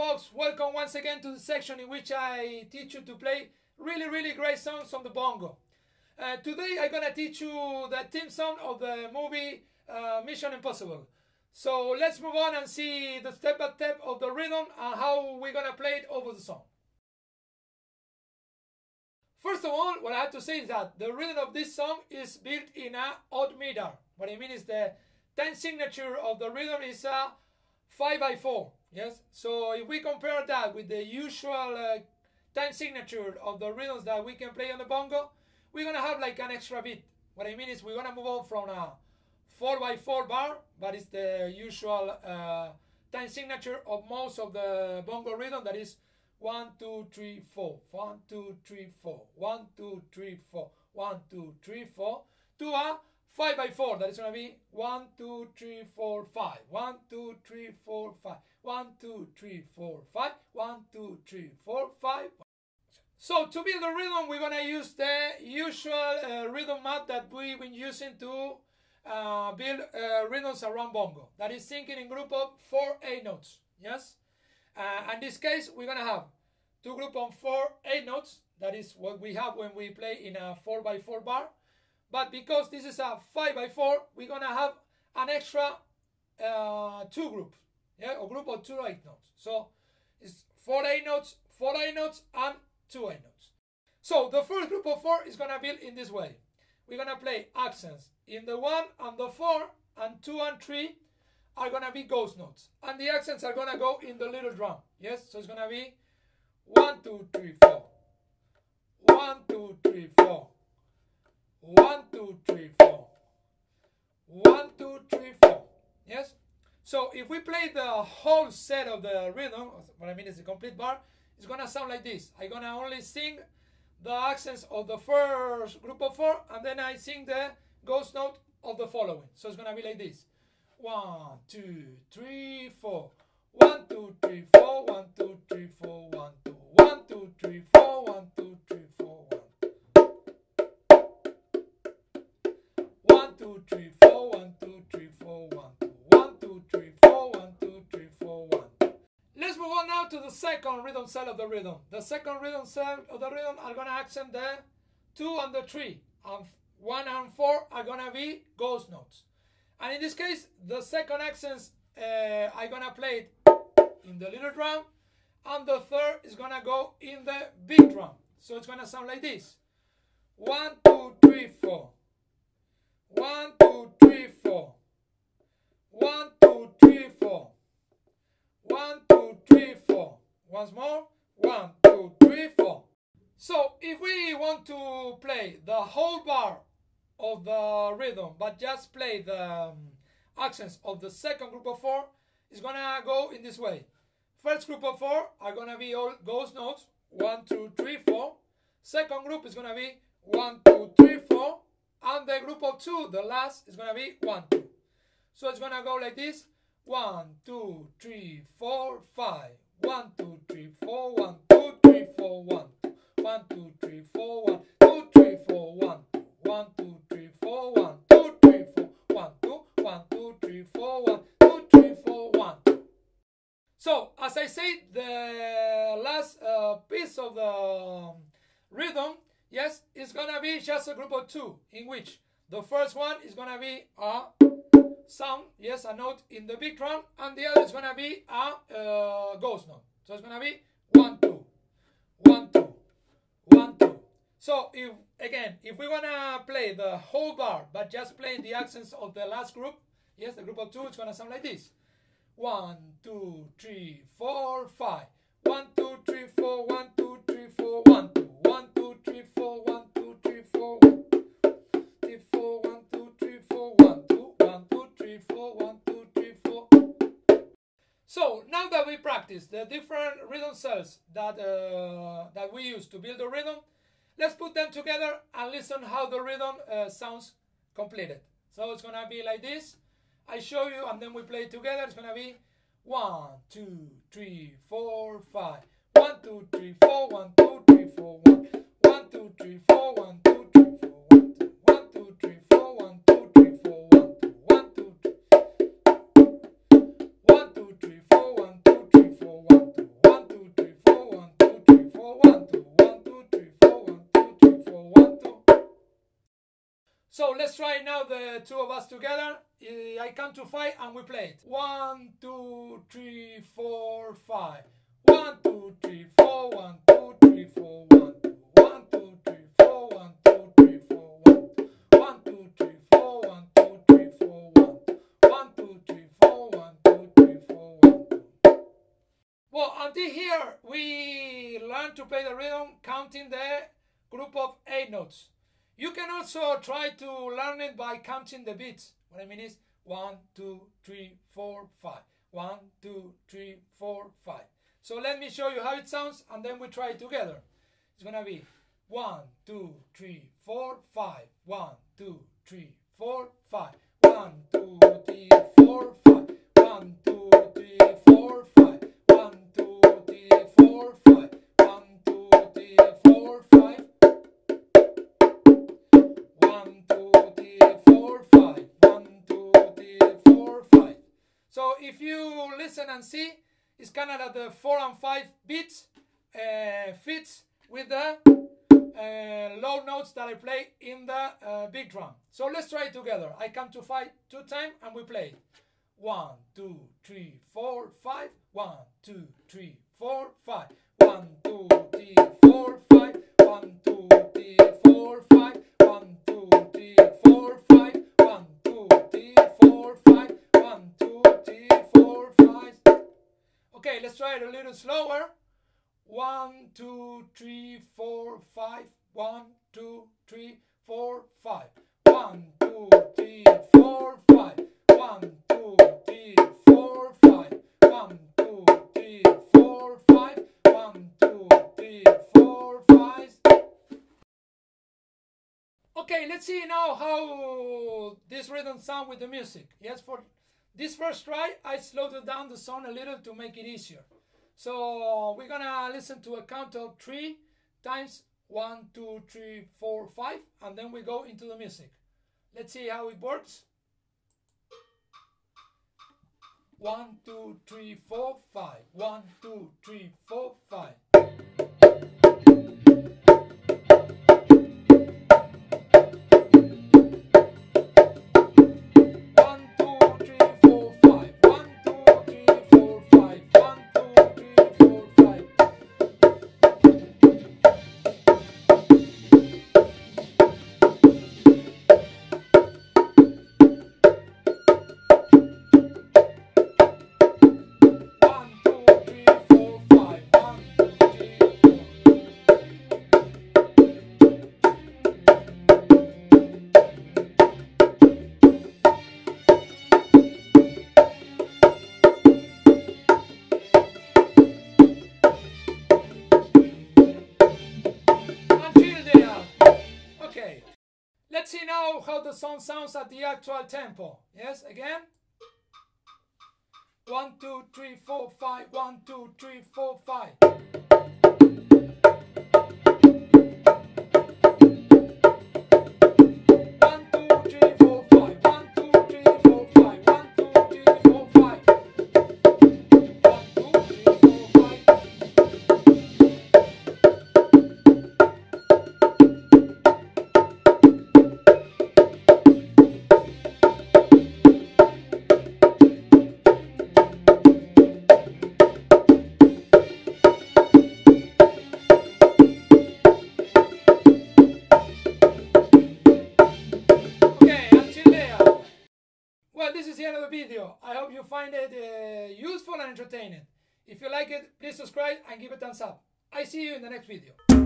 folks, welcome once again to the section in which I teach you to play really, really great songs on the bongo. Uh, today I'm gonna teach you the theme song of the movie uh, Mission Impossible. So let's move on and see the step by step of the rhythm and how we're gonna play it over the song. First of all, what I have to say is that the rhythm of this song is built in a odd meter. What I mean is the time signature of the rhythm is a 5 by 4 Yes, so if we compare that with the usual uh, time signature of the rhythms that we can play on the bongo, we're gonna have like an extra beat. What I mean is we're gonna move on from a 4 by 4 bar, but it's the usual uh, time signature of most of the bongo rhythm that is 1, 2, 3, 4, 1, 2, 3, 4, 1, 2, 3, 4, 1, 2, 3, 4, to a 5 by 4 that is going to be 1 2 3 4 5 1 2 3 4 5 1 2 3 4 5 1 2 3 4 5 so to build a rhythm we're going to use the usual uh, rhythm map that we've been using to uh, build uh, rhythms around bongo. That is thinking in group of four eight notes yes? Uh, in this case we're going to have two group of four eight notes. That is what we have when we play in a 4 by 4 bar but because this is a 5 by 4 we're gonna have an extra uh, two groups yeah a group of two eight notes. So it's four eight notes four eight notes and two eight notes. So the first group of four is gonna build in this way. We're gonna play accents. In the one and the four and two and three are gonna be ghost notes. And the accents are gonna go in the little drum. Yes? So it's gonna be one two three four one, two, three, four. One, two, three, four. Yes? So if we play the whole set of the rhythm, what I mean is the complete bar, it's gonna sound like this. I'm gonna only sing the accents of the first group of four, and then I sing the ghost note of the following. So it's gonna be like this. One, two, three, four. One, two, three, four. One, two, three, four. One, two. One, two, three, four. One, two, to the second rhythm cell of the rhythm. The second rhythm cell of the rhythm are gonna accent the two and the three, and one and four are gonna be ghost notes. And in this case, the second accents uh, are gonna play it in the little drum, and the third is gonna go in the big drum. So it's gonna sound like this: one, two, three, four. One, two, three, Once more. One, two, three, four. So if we want to play the whole bar of the rhythm, but just play the um, accents of the second group of four, it's gonna go in this way. First group of four are gonna be all ghost notes. One, two, three, four. Second group is gonna be one, two, three, four. And the group of two, the last, is gonna be one, two. So it's gonna go like this. One, two, three, four, five. One, two, three, four, one, two, three, four, one. One, two, three, four, one, two, three, four, one. One, two, three, four, one, two, three, four, one, two. One, two, three, four, one, two, three, four, one. So, as I said, the last uh, piece of the um, rhythm, yes, is gonna be just a group of two, in which the first one is gonna be a sound, yes, a note in the big drum, and the other is gonna be a uh, ghost note. So it's gonna be one, two, one, two, one, two. So if again, if we wanna play the whole bar, but just playing the accents of the last group, yes, the group of two, it's gonna sound like this. One, two, three, four, five. Cells that uh, that we use to build the rhythm, let's put them together and listen how the rhythm uh, sounds completed. So it's gonna be like this. I show you and then we play together. It's gonna be one, two, three, four, five. One, two, three, four, one, two, three, four, one. One, two, three, four, one, let's try now the two of us together. I count to five and we play it. One, two, three, four, five. One, two, three, four, one, two, three, four, one, two. One, two, three, four, one, two, three, four, one. One, two, three, four, one, two, three, four, one. One, two, three, four, one, two, three, four, one. Well, until here, we learned to play the rhythm counting the group of eight notes. You can also try to learn it by counting the beats. What I mean is one, two, three, four, five. One, two, three, four, five. So let me show you how it sounds and then we try it together. It's gonna be one, two, three, four, five. One, two, three, four, five. One, two, three, four, five. One, two, three, four, five. One, two, three, four, five. If you listen and see, it's kind of like the four and five beats uh, fits with the uh, low notes that I play in the uh, big drum. So let's try it together. I come to five two times and we play. One, two, three, four, five. One, two, three, four, five. One, two, three, four, five. One, two, A little slower. One, two, three, four, five. One, two, three, four, five. One, two, three, four, five. One, two, three, four, five. One, two, three, four, five. One, two, three, four, five. Okay, let's see now how this rhythm sound with the music. Yes, for this first try, I slowed down the sound a little to make it easier. So we're gonna listen to a count of three times one, two, three, four, five, and then we go into the music. Let's see how it works. One, two, three, four, five. One, two, three, four, five. Let's see now how the song sounds at the actual tempo. Yes, again. One, two, three, four, five. One, two, three, four, five. The end of the video. I hope you find it uh, useful and entertaining. If you like it, please subscribe and give a thumbs up. I see you in the next video.